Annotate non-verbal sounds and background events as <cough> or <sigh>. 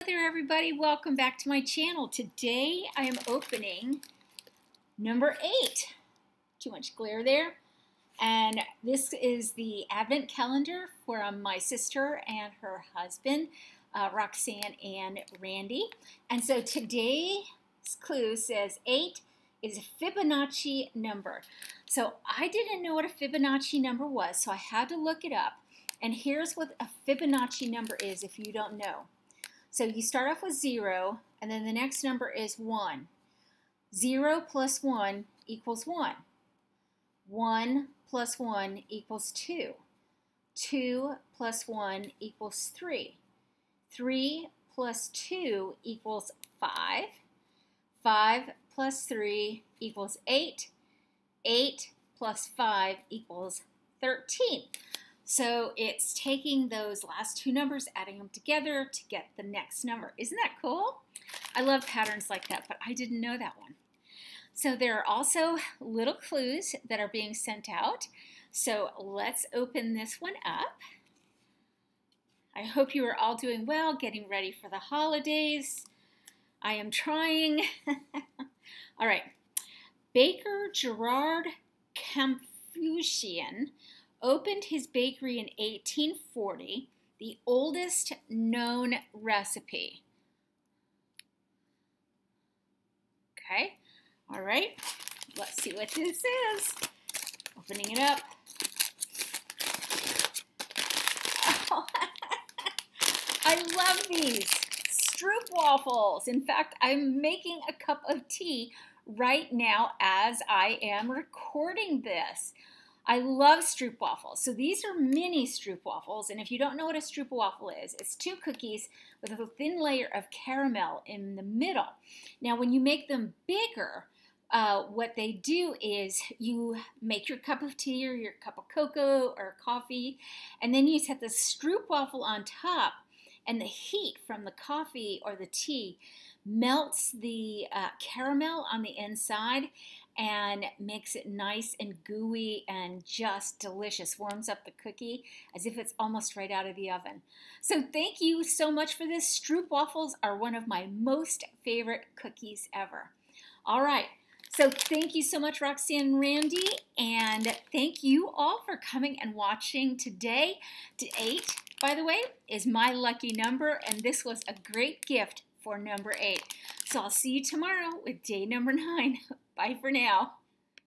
Hello there everybody, welcome back to my channel. Today I am opening number eight. Too much glare there. And this is the advent calendar from my sister and her husband, uh, Roxanne and Randy. And so today's clue says eight is a Fibonacci number. So I didn't know what a Fibonacci number was, so I had to look it up. And here's what a Fibonacci number is if you don't know. So you start off with 0, and then the next number is 1. 0 plus 1 equals 1. 1 plus 1 equals 2. 2 plus 1 equals 3. 3 plus 2 equals 5. 5 plus 3 equals 8. 8 plus 5 equals 13. So it's taking those last two numbers, adding them together to get the next number. Isn't that cool? I love patterns like that, but I didn't know that one. So there are also little clues that are being sent out. So let's open this one up. I hope you are all doing well, getting ready for the holidays. I am trying. <laughs> all right. Baker Gerard Kamphuisen opened his bakery in 1840, the oldest known recipe. Okay, all right, let's see what this is. Opening it up. <laughs> I love these Stroop waffles. In fact, I'm making a cup of tea right now as I am recording this. I love stroopwafels. So these are mini stroopwafels, and if you don't know what a stroopwafel is, it's two cookies with a thin layer of caramel in the middle. Now, when you make them bigger, uh, what they do is you make your cup of tea or your cup of cocoa or coffee, and then you set the stroopwafel on top, and the heat from the coffee or the tea melts the uh, caramel on the inside and makes it nice and gooey and just delicious. Warms up the cookie as if it's almost right out of the oven. So thank you so much for this. Stroop waffles are one of my most favorite cookies ever. All right. So thank you so much, Roxanne and Randy, and thank you all for coming and watching today. To eight, by the way, is my lucky number, and this was a great gift for number eight. So I'll see you tomorrow with day number nine. <laughs> Bye for now.